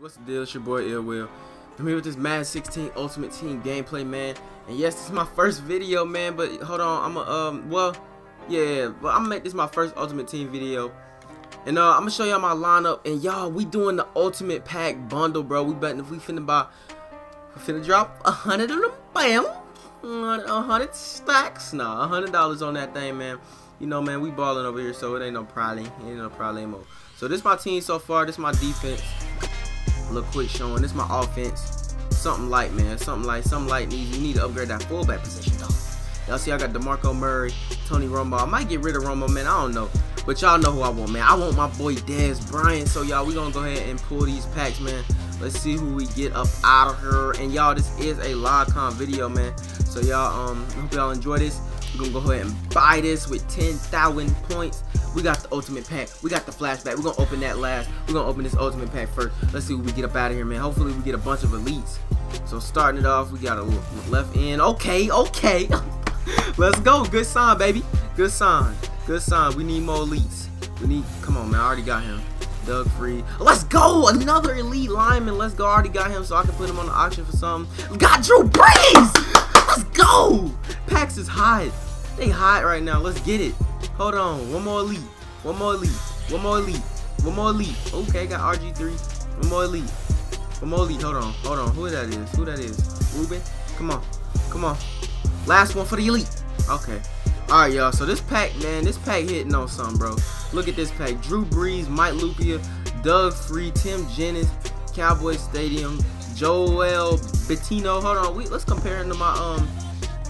What's the deal? It's your boy Ill Will. I'm here with this Madden 16 Ultimate Team gameplay, man. And yes, this is my first video, man. But hold on, I'm a um, well, yeah, but I'm gonna make this my first Ultimate Team video. And uh, I'm gonna show y'all my lineup. And y'all, we doing the Ultimate Pack bundle, bro. We betting if we finna buy, we finna drop a hundred of them, bam, a hundred stacks, nah, a hundred dollars on that thing, man. You know, man, we balling over here, so it ain't no problem, ain't no problemo. So this my team so far. This my defense. Look quick showing. This my offense. Something light, man. Something light. Something light needs. You need to upgrade that fullback position, though. Y'all see, I got DeMarco Murray, Tony Romo. I might get rid of Romo, man. I don't know. But y'all know who I want, man. I want my boy Dez Bryant. So, y'all, we to go ahead and pull these packs, man. Let's see who we get up out of here. And, y'all, this is a live con video, man. So, y'all, um, hope y'all enjoy this. We're to go ahead and buy this with 10,000 points. We got the ultimate pack. We got the flashback. We're to open that last. We're to open this ultimate pack first. Let's see what we get up out of here, man. Hopefully, we get a bunch of elites. So, starting it off, we got a little left end. Okay, okay. Let's go. Good sign, baby. Good sign. Good sign. We need more elites. We need, come on, man. I already got him. Doug Free. Let's go! Another elite lineman. Let's go. I already got him, so I can put him on the auction for something. Got Drew Brees! Go! Packs is hot. They hot right now. Let's get it. Hold on. One more elite. One more elite. One more elite. One more elite. Okay, got RG3. One more elite. One more elite. Hold on. Hold on. Who that is? Who that is? Ruben? Come on. Come on. Last one for the elite. Okay. Alright, y'all. So this pack, man, this pack hitting on something, bro. Look at this pack. Drew Brees, Mike Iupati, Doug Free, Tim Jennings, Cowboy Stadium, Joel Bitonio. Hold on. We, let's compare him to my um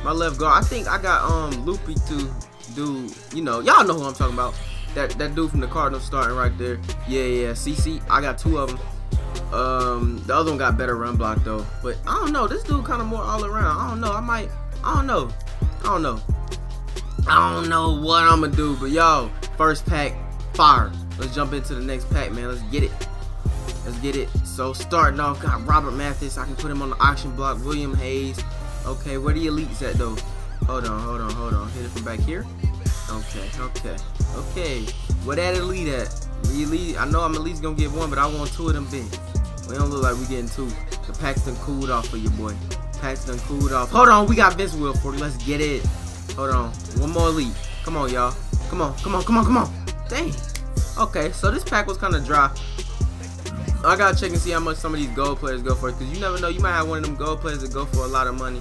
my left guard. I think I got um Loopy to do, you know, y'all know who I'm talking about. That that dude from the Cardinals starting right there. Yeah, yeah. CC. I got two of them. Um, the other one got better run block though. But I don't know. This dude kind of more all around. I don't know. I might. I don't know. I don't know. I don't know what I'm gonna do. But y'all, first pack, fire. Let's jump into the next pack, man. Let's get it. Let's get it. So starting off, got Robert Mathis. I can put him on the auction block. William Hayes. Okay, where the elites at though? Hold on, hold on, hold on. Hit it from back here. Okay, okay, okay. Where that elite at? The elite. I know I'm at least gonna get one, but I want two of them big. We don't look like we getting two. The pack's done cooled off for you, boy. Pack's done cooled off. Hold on, we got Vince Wilfork. Let's get it. Hold on. One more elite. Come on, y'all. Come on, come on, come on, come on. Dang. Okay, so this pack was kind of dry. I gotta check and see how much some of these gold players go for, because you never know. You might have one of them gold players that go for a lot of money.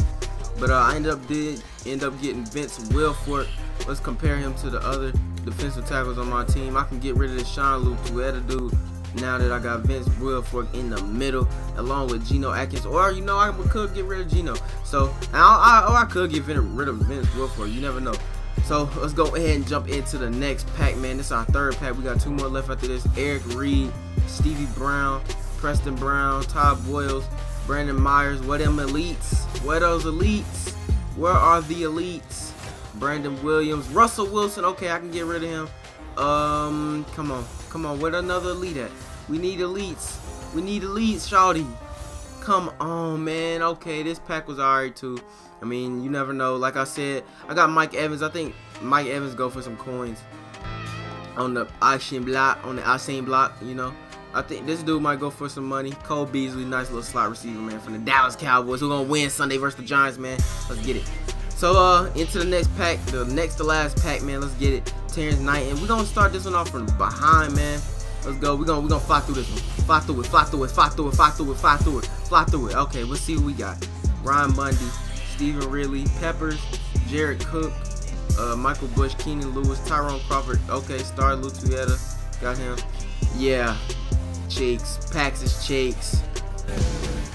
But uh, I ended up did end up getting Vince Wilfork. Let's compare him to the other defensive tackles on my team. I can get rid of this Sean Lotulelei dude now that I got Vince Wilfork in the middle, along with Geno Atkins. Or you know, I could get rid of Geno. So I, I, or I could get rid of Vince Wilfork. You never know. So let's go ahead and jump into the next pack, man. This is our third pack. We got two more left after this. Eric Reid, Stevie Brown, Preston Brown, Todd Boyles, Brandon Myers. What them elites? Where those elites? Where are the elites? Brandon Williams, Russell Wilson. Okay, I can get rid of him. Um, come on, come on. Where another elite at? We need elites. We need elites, Shawty. Come on, man. Okay, this pack was alright too. I mean, you never know. Like I said, I got Mike Evans. I think Mike Evans go for some coins on the auction block, on the auction block. You know, I think this dude might go for some money. Cole Beasley, nice little slot receiver, man, from the Dallas Cowboys. Who gonna win Sunday versus the Giants, man? Let's get it. So, uh, into the next pack, the next to last pack, man. Let's get it. Terrence Knight, and we're gonna start this one off from behind, man. Let's go. We're gonna we're gonna fly through this one. Fly through it, fly through it, fly through it, fly through it, fly through it, fly through it. Okay, let's see what we got. Ryan Bundy, Stevan Ridley, Peppers, Jared Cook, uh, Michael Bush, Keenan Lewis, Tyrone Crawford. Okay, Star Lotulelei, got him. Yeah, Cheeks, Pax's Cheeks.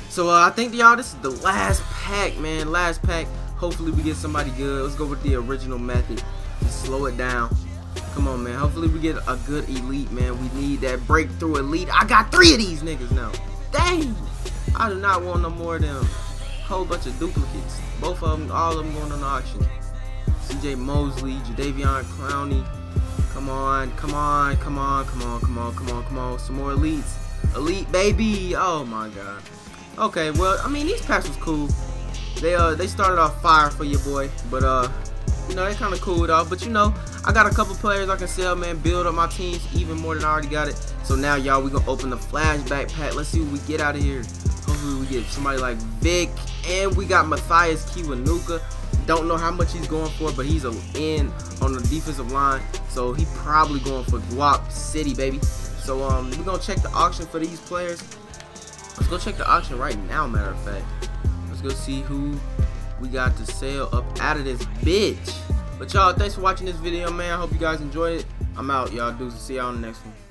So uh, I think y'all, this is the last pack, man. Last pack. Hopefully we get somebody good. Let's go with the original method. Just slow it down. Come on, man. Hopefully we get a good elite, man. We need that breakthrough elite. I got three of these niggas now. Dang. I do not want no more of them. Whole bunch of duplicates. Both of them, all of them going on the auction. CJ Mosley, Jadeveon Clowney. Come on, come on, come on, come on, come on, come on, come on. Some more elites. Elite, baby. Oh, my God. Okay, well, I mean, these packs was cool. They uh they started off fire for your boy, but uh you know they kind of cooled off. But you know I got a couple players I can sell, man. Build up my teams even more than I already got it. So now, y'all, we gonna open the flashback pack. Let's see what we get out of here. Hopefully, we get somebody like Vic, and we got Mathias Kiwanuka. Don't know how much he's going for, but he's a in on the defensive line, so he probably going for Guap City, baby. So um, we're gonna check the auction for these players. Let's go check the auction right now. Matter of fact, let's go see who we got to sell up out of this bitch. But y'all, thanks for watching this video, man. I hope you guys enjoyed it. I'm out, y'all dudes. See y'all on the next one.